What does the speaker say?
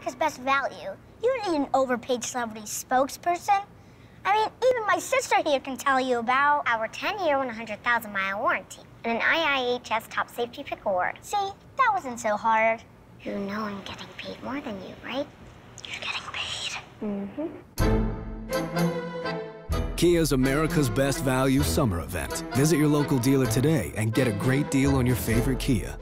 America's best value. You need an overpaid celebrity spokesperson. I mean, even my sister here can tell you about our 10-year, 100,000-mile warranty and an IIHS Top Safety Pick Award. See, that wasn't so hard. You know I'm getting paid more than you, right? You're getting paid. Mm-hmm. Kia's America's Best Value Summer Event. Visit your local dealer today and get a great deal on your favorite Kia.